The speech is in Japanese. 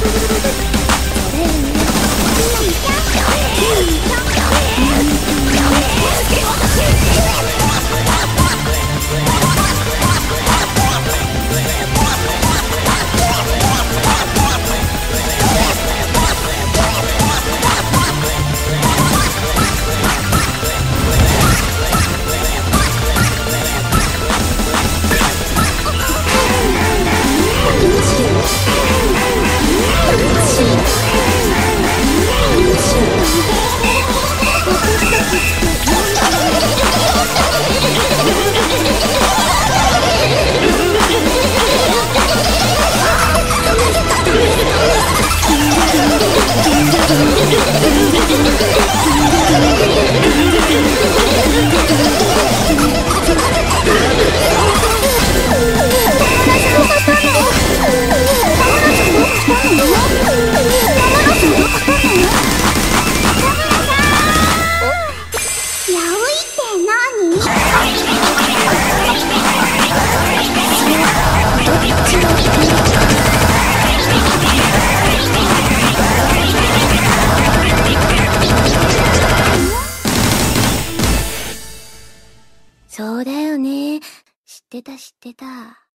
トレそうだよね。知ってた知ってた。